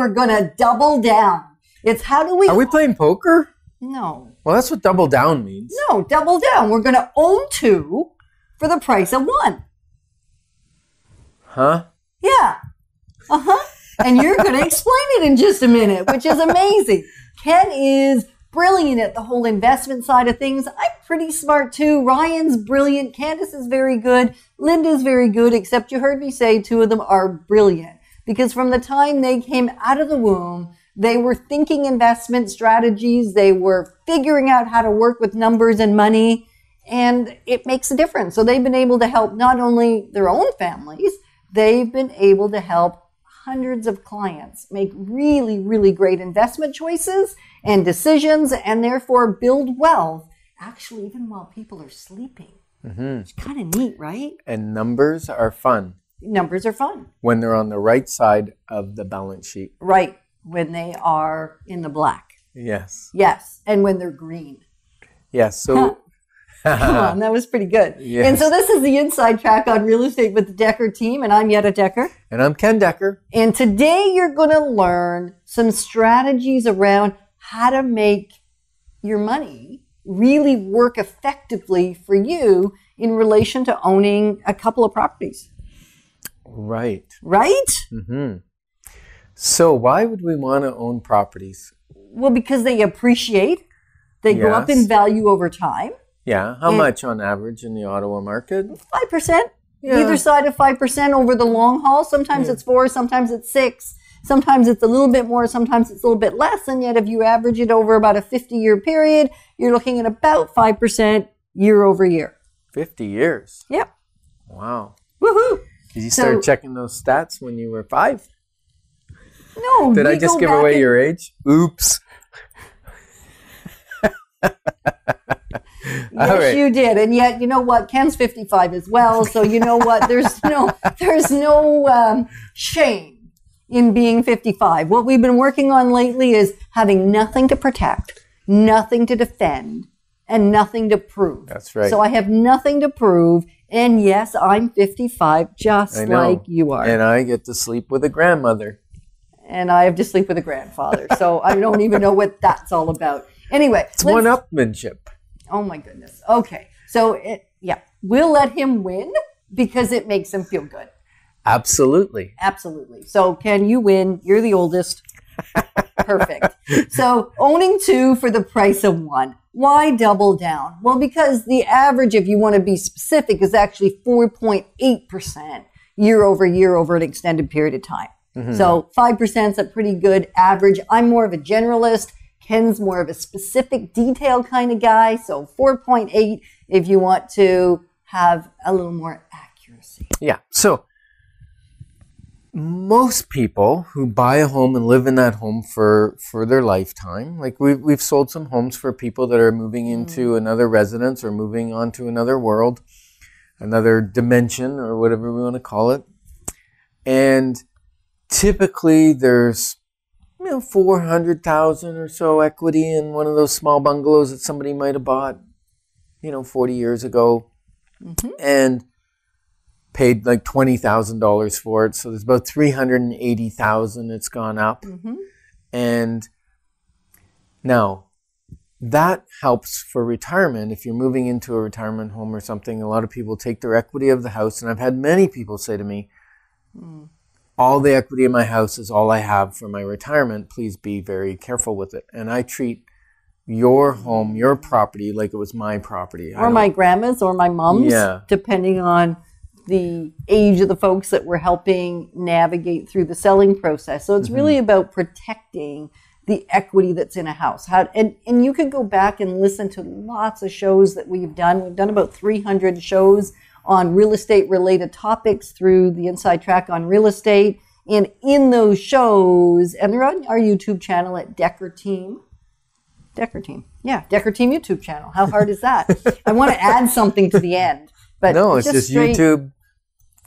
we're going to double down. It's how do we. Are we playing poker? No. Well, that's what double down means. No, double down. We're going to own two for the price of one. Huh? Yeah. Uh huh. And you're going to explain it in just a minute, which is amazing. Ken is brilliant at the whole investment side of things. I'm pretty smart too. Ryan's brilliant. Candace is very good. Linda's very good, except you heard me say two of them are brilliant. Because from the time they came out of the womb, they were thinking investment strategies. They were figuring out how to work with numbers and money. And it makes a difference. So they've been able to help not only their own families, they've been able to help hundreds of clients make really, really great investment choices and decisions and therefore build wealth actually even while people are sleeping. Mm-hmm. It's kind of neat, right? And numbers are fun Numbers are fun. when they're on the right side of the balance sheet. Right. When they are in the black. Yes. Yes. And when they're green. Yes. So, Come on, that was pretty good. Yes. And so this is the inside track on real estate with the Dekker team, and I'm Yetta Dekker. and I'm Ken Dekker. And today you're going to learn some strategies around how to make your money really work effectively for you in relation to owning a couple of properties, Right. right? hmm So, why would we want to own properties? Well, because they appreciate, they go up in value over time. Yeah. How much on average in the Ottawa market? 5%, Yeah. either side of 5% over the long haul. Sometimes Yeah. it's four, sometimes it's six. Sometimes it's a little bit more, sometimes it's a little bit less. And yet, if you average it over about a 50 year period, you're looking at about 5% year over year. 50 years. Yep. Wow. Woohoo. Did you So- start checking those stats when you were five? No. Did I just give away and- your age? Oops. Yes, right. you did. And yet, you know what? Ken's 55 as well. So you know what? There's no, there's no um, shame in being 55. What we've been working on lately is having nothing to protect, nothing to defend, and nothing to prove. That's right. So I have nothing to prove. And yes, I'm 55, just like you are. And I get to sleep with a grandmother. and I have to sleep with a grandfather. So I don't even know what that's all about. Anyway, It's one upmanship. Oh my goodness. Okay. So it, yeah, we'll let him win because it makes him feel good. Absolutely. Absolutely. So can you win? You're the oldest. Perfect. So owning two for the price of one. Why double down? Well, because the average, if you want to be specific, is actually 4.8% year over year over an extended period of time. Mm-hmm. So 5% is a pretty good average. I'm more of a generalist. Ken's more of a specific detail kind of guy. So 4.8 if you want to have a little more accuracy. Yeah. So most people who buy a home and live in that home for for their lifetime, like we've we've sold some homes for people that are moving hmm. into another residence or moving on to another world, another dimension or whatever we want to call it. And typically there's you know four hundred thousand or so equity in one of those small bungalows that somebody might have bought, you know, forty years ago. Mm-hmm. And paid like twenty thousand dollars for it. So there's about three hundred and eighty thousand. It's gone up, Mm-hmm. and now that helps for retirement. If you're moving into a retirement home or something, a lot of people take their equity of the house, and I've had many people say to me, "All the equity in my house is all I have for my retirement. Please be very careful with it." And I treat your home, your property, like it was my property. Or my grandma's or my mom's, Yeah. depending on the age of the folks that we're helping navigate through the selling process. So it's Mm-hmm. really about protecting the equity that's in a house. How, and, and you could go back and listen to lots of shows that we've done. We've done about 300 shows on real estate related topics through the Inside Track on real estate. And in those shows, and they're on our YouTube channel at Dekker Team. Dekker Team. Yeah, Dekker Team YouTube channel. How hard is that? I want to add something to the end. But No, it's just, straight YouTube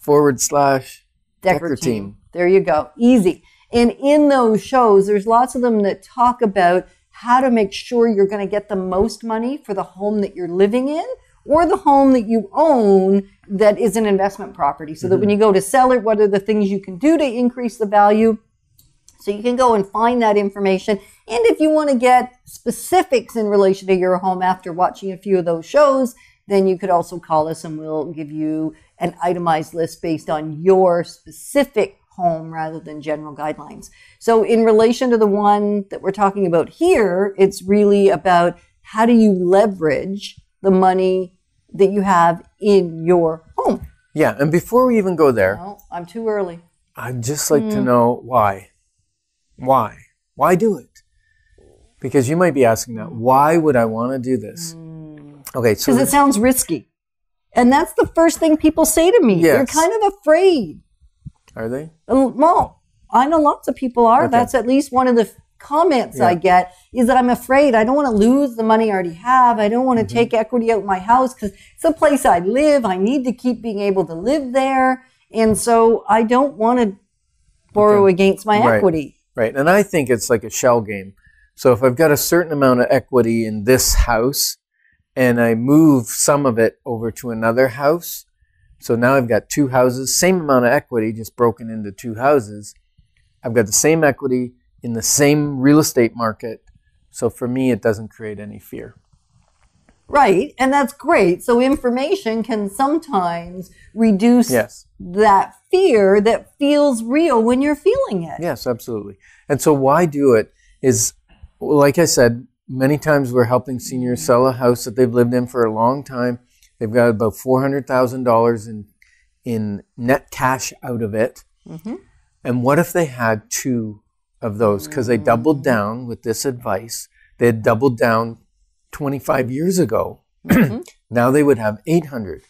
forward slash Dekker, Dekker team. Team. There you go. Easy. And in those shows, there's lots of them that talk about how to make sure you're going to get the most money for the home that you're living in or the home that you own that is an investment property. So that when mm-hmm. you go to sell it, what are the things you can do to increase the value? So you can go and find that information. And if you want to get specifics in relation to your home after watching a few of those shows, then you could also call us and we'll give you an itemized list based on your specific home rather than general guidelines. So in relation to the one that we're talking about here, it's really about how do you leverage the money that you have in your home. Yeah, and before we even go there, No, I'm too early. I'd just like Hmm. to know why. Why? Why do it? Because you might be asking that. Why would I want to do this? Okay, so Because it sounds risky. And that's the first thing people say to me. They're kind of afraid. are they? Uh, Well, I know lots of people are. Okay. That's at least one of the comments I get is that I'm afraid. I don't want to lose the money I already have. I don't want to Mm-hmm. take equity out of my house because it's a place I live. I need to keep being able to live there. And so I don't want to borrow Okay. against my Right. equity. Right. And I think it's like a shell game. So if I've got a certain amount of equity in this house and I move some of it over to another house, so now I've got two houses, same amount of equity, just broken into two houses. I've got the same equity in the same real estate market. So for me, it doesn't create any fear. Right. And that's great. So information can sometimes reduce Yes. that fear that feels real when you're feeling it. Yes, absolutely. And so, why do it is, like I said, many times we're helping seniors sell a house that they've lived in for a long time. They've got about four hundred thousand dollars in in net cash out of it. Mhm. And what if they had two of those? Because they doubled down with this advice. They had doubled down twenty five years ago. now they would have eight hundred.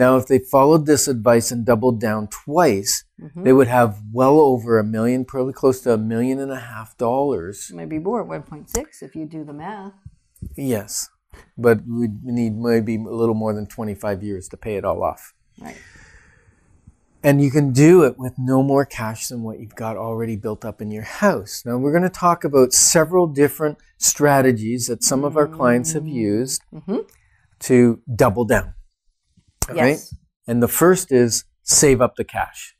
Now, if they followed this advice and doubled down twice, they would have well over a million, probably close to a million and a half dollars. Maybe more, 1.6 if you do the math. Yes, but we need maybe a little more than 25 years to pay it all off. Right. And you can do it with no more cash than what you've got already built up in your house. Now, we're going to talk about several different strategies that some of our clients have used Mhm. to double down. All right? Yes. And the first is save up the cash.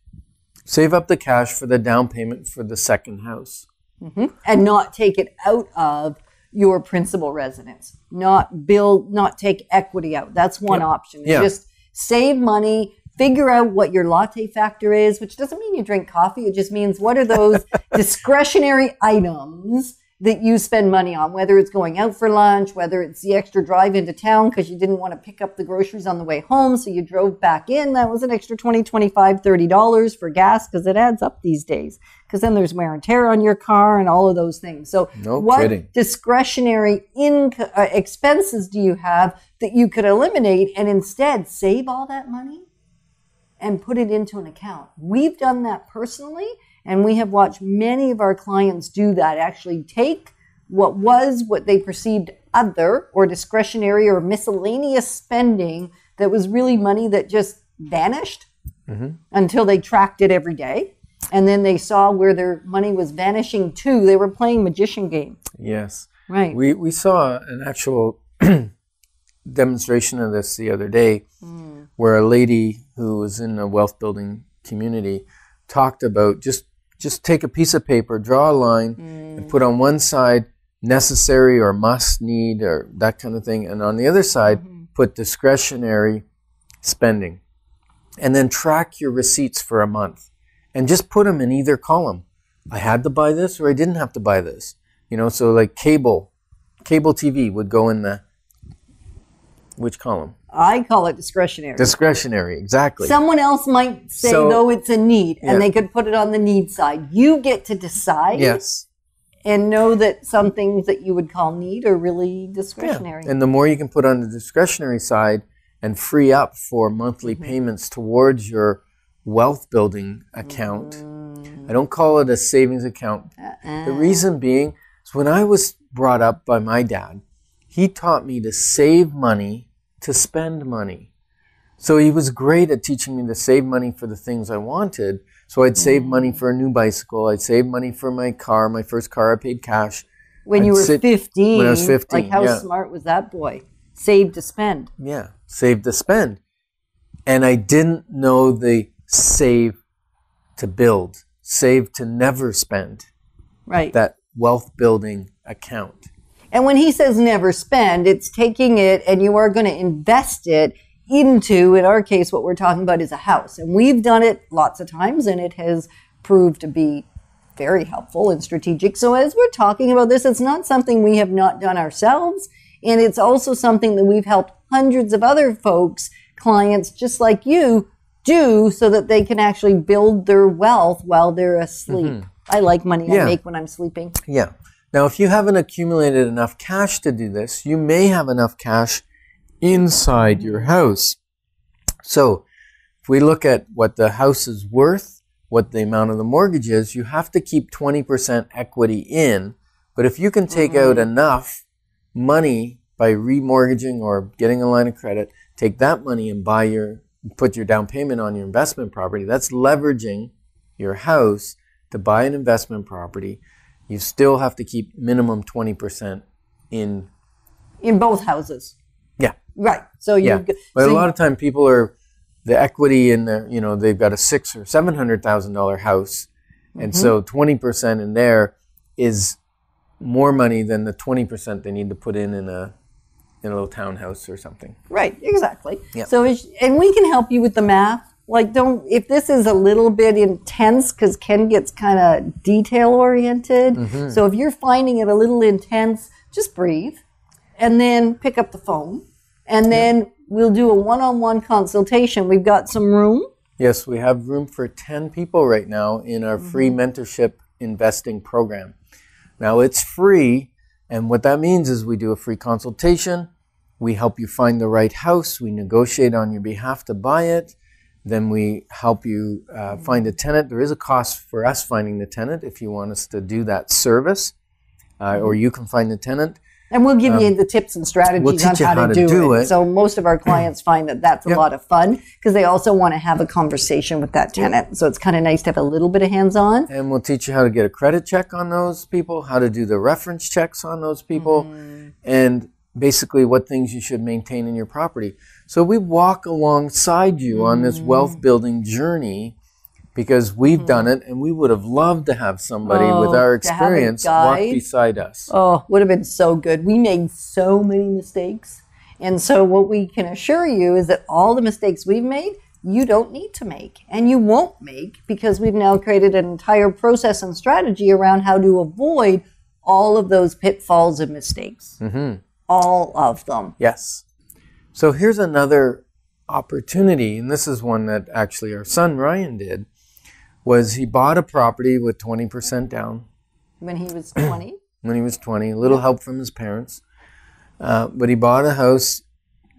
Save up the cash for the down payment for the second house. Mm-hmm. And not take it out of your principal residence. Not build, not take equity out. That's one Yep. option. Yeah. Just save money, figure out what your latte factor is, which doesn't mean you drink coffee. It just means what are those discretionary items that you spend money on, whether it's going out for lunch, whether it's the extra drive into town because you didn't want to pick up the groceries on the way home. So you drove back in. That was an extra 20, 25, 30 dollars for gas because it adds up these days. Because then there's wear and tear on your car and all of those things. So No what kidding. discretionary inc- uh, expenses do you have that you could eliminate and instead save all that money and put it into an account? We've done that personally, and we have watched many of our clients do that. Actually, take what was what they perceived other or discretionary or miscellaneous spending that was really money that just vanished mm-hmm. until they tracked it every day. And then they saw where their money was vanishing to. They were playing magician game. Yes. Right. We, we saw an actual demonstration of this the other day mm. where a lady who was in a wealth building community talked about just just take a piece of paper, draw a line, and put on one side necessary or must need or that kind of thing, and on the other side mm-hmm. put discretionary spending. And then track your receipts for a month and just put them in either column. I had to buy this or I didn't have to buy this. You know, so like cable, cable TV would go in the which column? I call it discretionary. Discretionary, exactly. Someone else might say, So- though, it's a need, Yeah. and they could put it on the need side. You get to decide yes. and know that some things that you would call need are really Yeah. discretionary. And the more you can put on the discretionary side and free up for monthly Mm-hmm. payments towards your wealth building account. Mm. I don't call it a savings account. Uh-uh. The reason being is when I was brought up by my dad, he taught me to save money to spend money. So he was great at teaching me to save money for the things I wanted. So I'd save Mm. money for a new bicycle. I'd save money for my car. My first car I paid cash. when you I'd were sit- 15, when I was 15, like how yeah. smart was that boy? Save to spend. Yeah, save to spend. And I didn't know the save to build, save to never spend. Right. that wealth building account. And when he says never spend, it's taking it and you are going to invest it into, in our case, what we're talking about is a house. And we've done it lots of times and it has proved to be very helpful and strategic. So as we're talking about this, it's not something we have not done ourselves. And it's also something that we've helped hundreds of other folks, clients just like you, do so that they can actually build their wealth while they're asleep. Mm-hmm. I like money I make when I'm sleeping. Yeah. Now, if you haven't accumulated enough cash to do this, you may have enough cash inside your house. So, if we look at what the house is worth, what the amount of the mortgage is, you have to keep 20% equity in. But if you can take out mm-hmm. enough money by remortgaging or getting a line of credit, take that money and buy your put your down payment on your investment property. That's leveraging your house to buy an investment property. You still have to keep minimum 20% in In both houses. yeah. Right. So you Yeah. But so a lot of time people are the equity in their, you know, they've got a six or seven hundred thousand dollar house. And Mm-hmm. so twenty percent in there is more money than the twenty percent they need to put in in a in a little townhouse or something. right, exactly. Yeah. So and we can help you with the math. Like don't if this is a little bit intense cuz Ken gets kind of detail oriented. Mm-hmm. So if you're finding it a little intense, just breathe and then pick up the phone and then we'll do a one-on-one consultation. We've got some room. Yes, we have room for 10 people right now in our free mentorship investing program. Now it's free, and what that means is we do a free consultation, we help you find the right house, we negotiate on your behalf to buy it, then we help you uh, find a tenant. There is a cost for us finding the tenant if you want us to do that service, uh, or you can find the tenant. And we'll give you the tips and strategies Um, we'll on how, how to, do, do it. it. So most of our clients find that that's a Yep. lot of fun because they also want to have a conversation with that tenant. So it's kind of nice to have a little bit of hands-on. And we'll teach you how to get a credit check on those people, how to do the reference checks on those people, and basically what things you should maintain in your property. So we walk alongside you on this mm. wealth building journey because we've done mm. it and we would have loved to have somebody with Oh, our have a experience walk beside us. Oh, would have been so good. We made so many mistakes. And so what we can assure you is that all the mistakes we've made, you don't need to make and you won't make because we've now created an entire process and strategy around how to avoid all of those pitfalls and mistakes. Mm-hmm. All of them. Yes. So here's another opportunity, and this is one that actually our son Ryan did, was he bought a property with 20% down When he was 20, when he was 20, a little help from his parents. Uh, but he bought a house,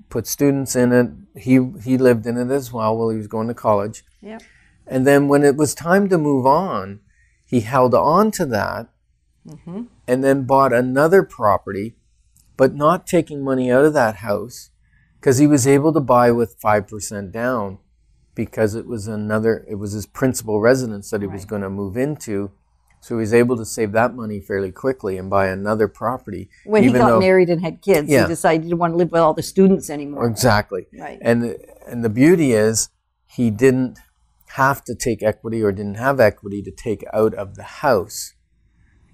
put students in it. He, he lived in it as well while he was going to college. yeah. And then when it was time to move on, he held on to that and then bought another property, but not taking money out of that house because he was able to buy with 5% down because it was another, it was his principal residence that he was going to move into. So he was able to save that money fairly quickly and buy another property. When he got though- married and had kids, Yeah. he decided he didn't want to live with all the students anymore. Exactly. Right. And and the beauty is he didn't have to take equity or didn't have equity to take out of the house.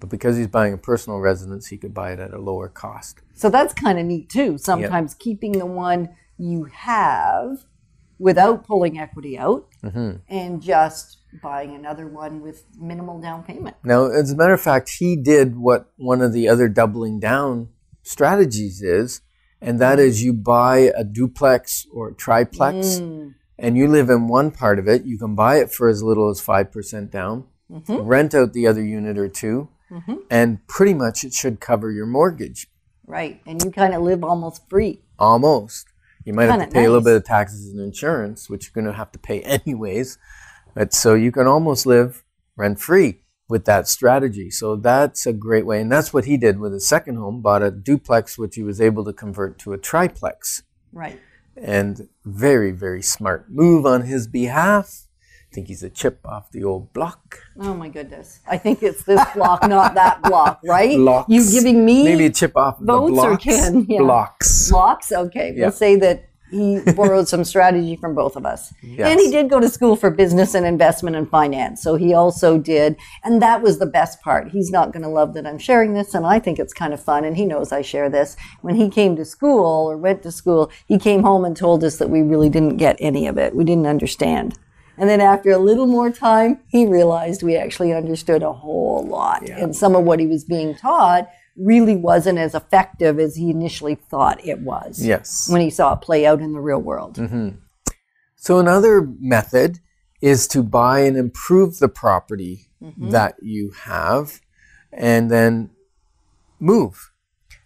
But because he's buying a personal residence, he could buy it at a lower cost. So that's kind of neat too. Sometimes keeping the one you have without pulling equity out Mm-hmm. and just buying another one with minimal down payment. Now, as a matter of fact, he did what one of the other doubling down strategies is, and that is you buy a duplex or triplex Mm. and you live in one part of it. You can buy it for as little as 5% down, Mm-hmm. rent out the other unit or 2 and pretty much it should cover your mortgage. Right. And you kind of live almost free. Almost. You might have Kinda to pay a little bit of taxes and insurance, which you're going to have to pay anyways. But so you can almost live rent free with that strategy. So that's a great way. And that's what he did with his second home, bought a duplex, which he was able to convert to a triplex. Right. And very, very smart move on his behalf. I think he's a chip off the old block. Oh my goodness. I think it's this block, not that block, right? Blocks. You giving me Maybe a chip off the votes or blocks. Ken? Yeah. Blocks. blocks? Okay. Yeah. We'll say that he borrowed some strategy from both of us. Yes. And he did go to school for business and investment and finance. So he also did. And that was the best part. He's not going to love that I'm sharing this. And I think it's kind of fun. And he knows I share this. When he came to school or went to school, he came home and told us that we really didn't get any of it. We didn't understand. And then after a little more time, he realized we actually understood a whole lot. And some of what he was being taught really wasn't as effective as he initially thought it was Yes. when he saw it play out in the real world. Mm-hmm. So another method is to buy and improve the property mm-hmm. that you have and then move.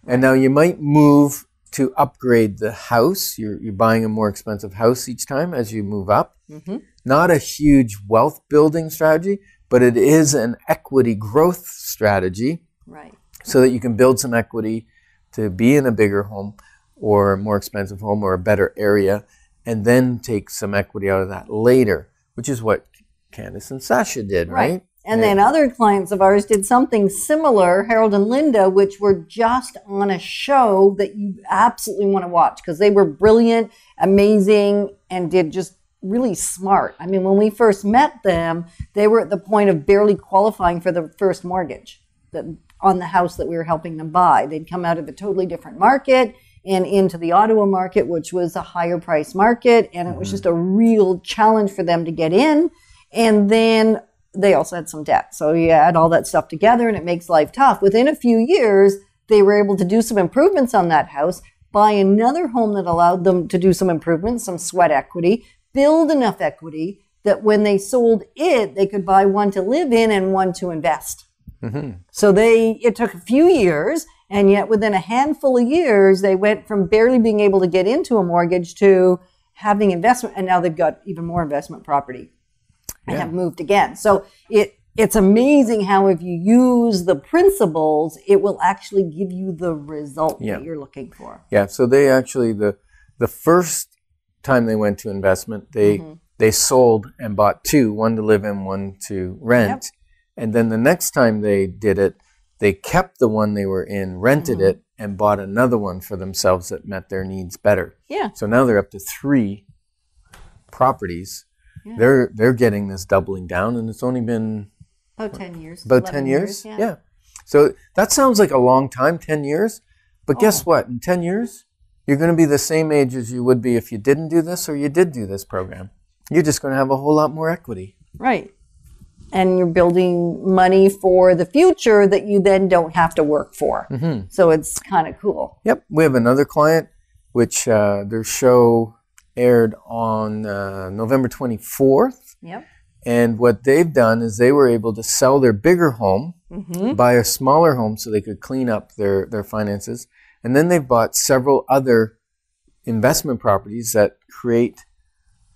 And now you might move to upgrade the house. You're, you're buying a more expensive house each time as you move up. Mm-hmm. Not a huge wealth building strategy, but it is an equity growth strategy Right. so that you can build some equity to be in a bigger home or a more expensive home or a better area and then take some equity out of that later, which is what Candace and Sasha did, right? And then other clients of ours did something similar, Harold and Linda, which were just on a show that you absolutely want to watch because they were brilliant, amazing, and did just really smart. I mean, when we first met them, they were at the point of barely qualifying for the first mortgage that, on the house that we were helping them buy. They'd come out of a totally different market and into the Ottawa market, which was a higher price market. And it was mm-hmm. just a real challenge for them to get in. And then they also had some debt. So you add all that stuff together and it makes life tough. Within a few years, they were able to do some improvements on that house, buy another home that allowed them to do some improvements, some sweat equity, build enough equity that when they sold it, they could buy one to live in and one to invest. Mm-hmm. So they it took a few years, and yet within a handful of years, they went from barely being able to get into a mortgage to having investment, and now they've got even more investment property and have moved again. So it it's amazing how if you use the principles, it will actually give you the result Yeah. that you're looking for. Yeah, so they actually the the first time they went to investment, they Mm-hmm. they sold and bought two, one to live in, one to rent. And then the next time they did it, they kept the one they were in, rented Mm-hmm. it, and bought another one for themselves that met their needs better. Yeah. So now they're up to three properties. Yeah. They're they're getting this doubling down, and it's only been About ten years. about 10 years. Yeah. So that sounds like a long time, 10 years. But Oh. guess what? In 10 years, you're going to be the same age as you would be if you didn't do this or you did do this program. You're just going to have a whole lot more equity. Right. And you're building money for the future that you then don't have to work for. Mm-hmm. So it's kind of cool. Yep. We have another client, which uh, their show aired on uh, November 24th. Yep. And what they've done is they were able to sell their bigger home, Mm-hmm. buy a smaller home so they could clean up their, their finances. And then they've bought several other investment properties that create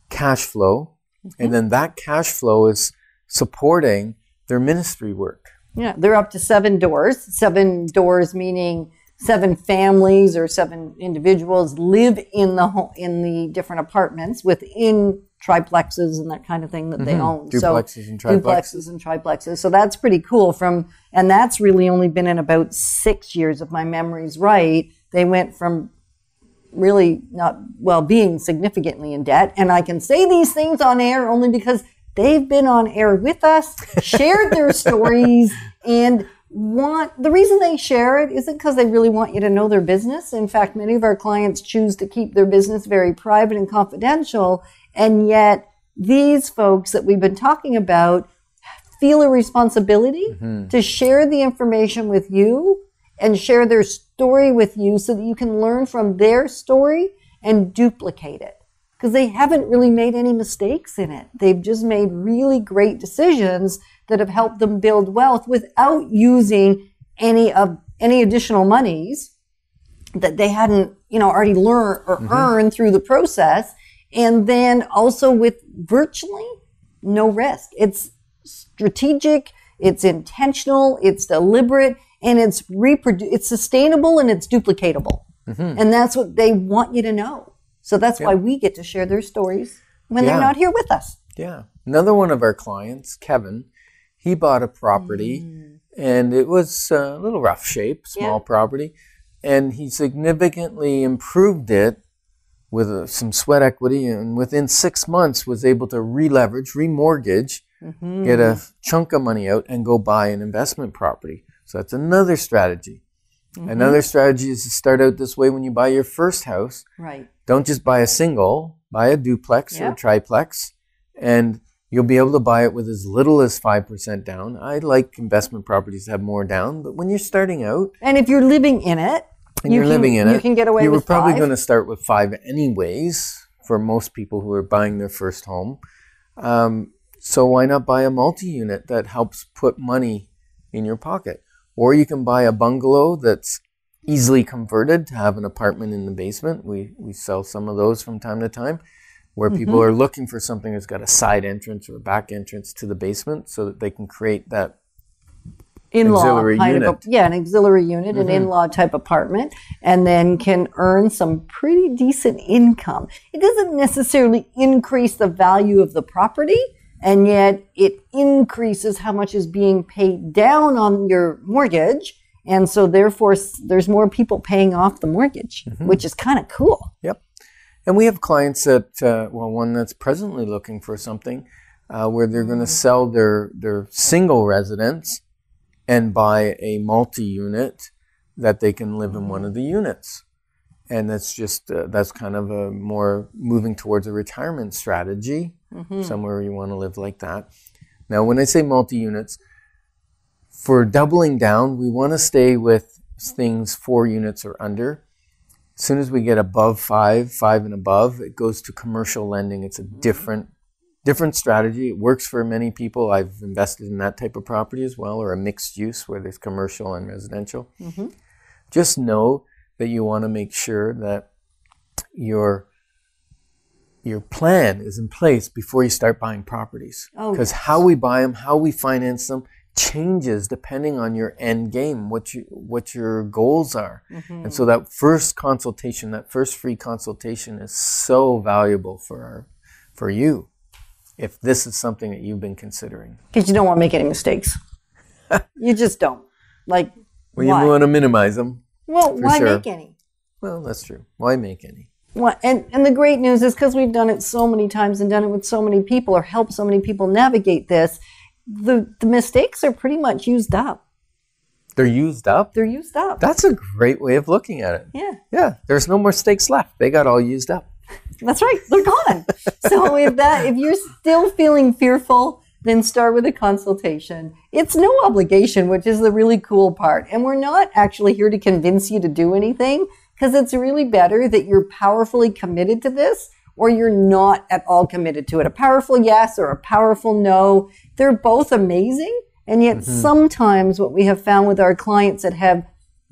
cash flow. Mm-hmm. And then that cash flow is supporting their ministry work. Yeah. They're up to seven doors. Seven doors meaning seven families or seven individuals live in the home, in the different apartments within triplexes and that kind of thing that they own. Mm-hmm. Duplexes and triplexes. duplexes and triplexes. So that's pretty cool. From and that's really only been in about six years, if my memory's right. They went from really not well being significantly in debt, and I can say these things on air only because they've been on air with us, shared their stories, and want the reason they share it isn't because they really want you to know their business. In fact, many of our clients choose to keep their business very private and confidential, and yet these folks that we've been talking about feel a responsibility mm-hmm. to share the information with you and share their story with you so that you can learn from their story and duplicate it. Because they haven't really made any mistakes in it. They've just made really great decisions that have helped them build wealth without using any of any additional monies that they hadn't, you know, already learned or mm-hmm. earned through the process. And then also with virtually no risk. It's strategic, it's intentional, it's deliberate, and it's reprodu- it's sustainable and it's duplicatable. Mm-hmm. And that's what they want you to know. So that's why we get to share their stories when Yeah. they're not here with us. Yeah. Another one of our clients, Kevin, he bought a property mm. and it was a little rough shape, small Yeah. property, and he significantly improved it with uh, some sweat equity and within six months was able to re-leverage, remortgage, Mm-hmm. get a chunk of money out and go buy an investment property. So that's another strategy. Mm-hmm. Another strategy is to start out this way when you buy your first house. Right. Don't just buy a single, buy a duplex or a triplex, and you'll be able to buy it with as little as 5% down. I like investment properties to have more down, but when you're starting out And if you're living in it, and you you're can, living in you it, can get away you were probably going to start with five anyways for most people who are buying their first home. Um, so why not buy a multi-unit that helps put money in your pocket? Or you can buy a bungalow that's easily converted to have an apartment in the basement. We we sell some of those from time to time, where Mm-hmm. people are looking for something that's got a side entrance or a back entrance to the basement, so that they can create that in-law auxiliary kind of yeah an auxiliary unit Mm-hmm. an in-law type apartment and then can earn some pretty decent income it doesn't necessarily increase the value of the property and yet it increases how much is being paid down on your mortgage and so therefore there's more people paying off the mortgage Mm-hmm. which is kind of cool Yep. And we have clients that, uh, well, one that's presently looking for something uh, where they're going to sell their, their single residence and buy a multi unit that they can live in one of the units. And that's just, uh, that's kind of a more moving towards a retirement strategy, somewhere you want to live like that. Now, when I say multi units, for doubling down, we want to stay with things four units or under. As soon as we get above five, five and above, it goes to commercial lending. It's a different, different strategy. It works for many people. I've invested in that type of property as well, or a mixed use where there's commercial and residential. Mm-hmm. Just know that you want to make sure that your your plan is in place before you start buying properties. Oh, Because yes. how we buy them, how we finance them, changes depending on your end game, what you what your goals are. Mm-hmm. And so that first consultation, that first free consultation is so valuable for our, for you if this is something that you've been considering. because you don't want to make any mistakes you just don't like Well, why? you want to minimize them. well why sure. make any Well, that's true. Why make any? Well, and, and the great news is because we've done it so many times and done it with so many people or helped so many people navigate this, the, the mistakes are pretty much used up. They're used up. They're used up. That's a great way of looking at it. yeah, Yeah, there's no more steaks left. They got all used up. That's right. They're gone. so if that if you're still feeling fearful, then start with a consultation. It's no obligation, which is the really cool part. And we're not actually here to convince you to do anything because it's really better that you're powerfully committed to this or you're not at all committed to it. A powerful yes or a powerful no, they're both amazing. And yet mm-hmm. sometimes what we have found with our clients that have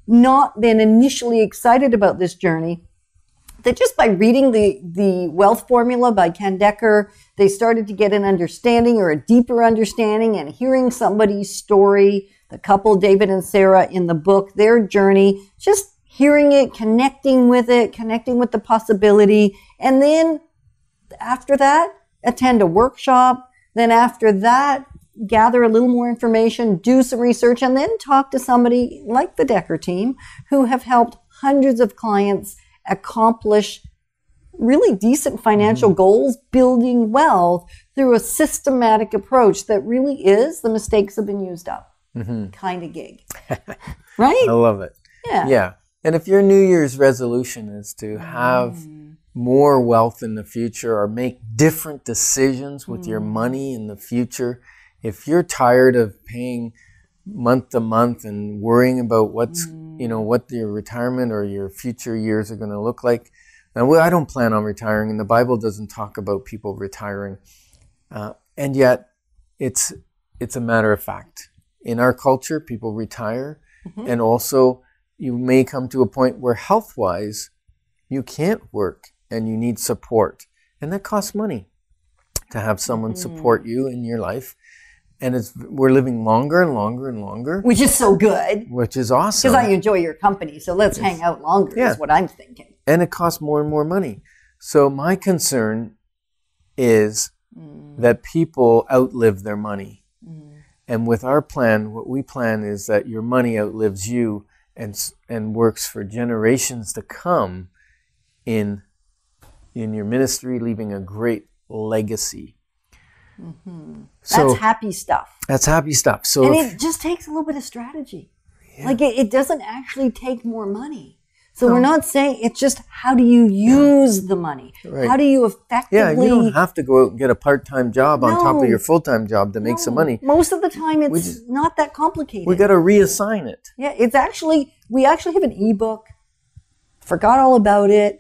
not been initially excited about this journey that just by reading the, the wealth formula by Ken Dekker, they started to get an understanding or a deeper understanding and hearing somebody's story, the couple, David and Sarah in the book, their journey, just hearing it, connecting with it, connecting with the possibility. And then after that, attend a workshop. Then after that, gather a little more information, do some research, and then talk to somebody like the Dekker team who have helped hundreds of clients accomplish really decent financial mm-hmm. goals, building wealth through a systematic approach that really is the mistakes have been used up mm-hmm. kind of gig. right? I love it. Yeah. Yeah. And if your New Year's resolution is to have mm. more wealth in the future or make different decisions with your mm. money in the future, if you're tired of paying month to month and worrying about what's, you know, mm. what your retirement or your future years are going to look like. Now, well, I don't plan on retiring, and the Bible doesn't talk about people retiring. Uh, and yet, it's it's a matter of fact. In our culture, people retire, mm-hmm. and also you may come to a point where health-wise, you can't work and you need support, and that costs money to have someone support mm. you in your life. And it's we're living longer and longer and longer, Which is so good which is awesome. because I enjoy your company. So let's hang out longer, Yeah. is what I'm thinking. and it costs more and more money. So my concern is mm. that people outlive their money. Mm. And with our plan, what we plan is that your money outlives you and and works for generations to come in in your ministry, leaving a great legacy. That's happy stuff. That's happy stuff. So And it just takes a little bit of strategy. Like it, it doesn't actually take more money. So we're not saying it's just how do you use the money? Right. How do you effectively yeah, you don't have to go out and get a part-time job on top of your full-time job to make some money. Most of the time it's just- not that complicated. We got to reassign it. yeah, it's actually we actually have an ebook. Forgot all about it.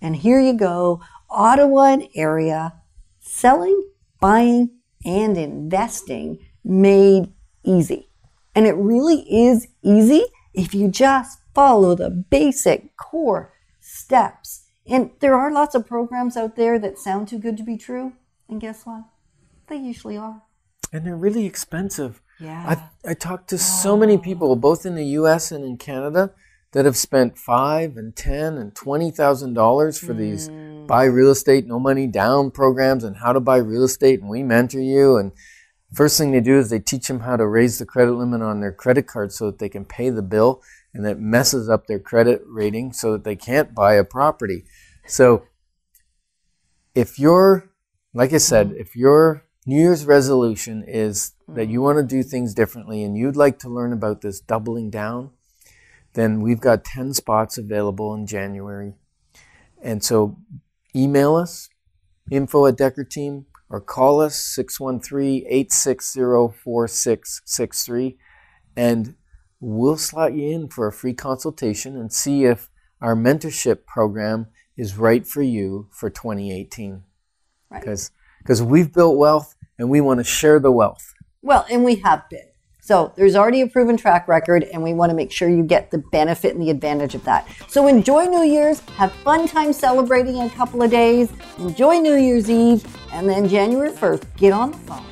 And here you go. Ottawa and area selling, buying, and investing made easy. And it really is easy if you just follow the basic core steps. And there are lots of programs out there that sound too good to be true. And guess what? They usually are. And they're really expensive. Yeah. I, I talked to so many people, both in the U.S. and in Canada, that have spent five and ten and twenty thousand dollars for these mm. Buy real estate, no money down programs, and how to buy real estate. And we mentor you. And first thing they do is they teach them how to raise the credit limit on their credit card so that they can pay the bill, and that messes up their credit rating so that they can't buy a property. So if you're like I said, if your New Year's resolution is that you want to do things differently and you'd like to learn about this doubling down, then we've got 10 spots available in January. And so email us, info at Dekker Team, or call us 613 860 4663, and we'll slot you in for a free consultation and see if our mentorship program is right for you for 2018 Right. because because we've built wealth and we want to share the wealth. Well, and we have been. So there's already a proven track record, and we want to make sure you get the benefit and the advantage of that. So enjoy New Year's, have fun time celebrating in a couple of days, enjoy New Year's Eve, and then January 1st, get on the phone.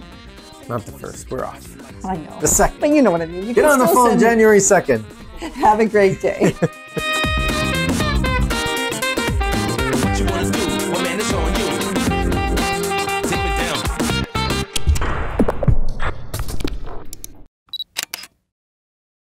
Not the first, we're off. I know. The second. But you know what I mean. You Get on the phone January 2nd. Have a great day.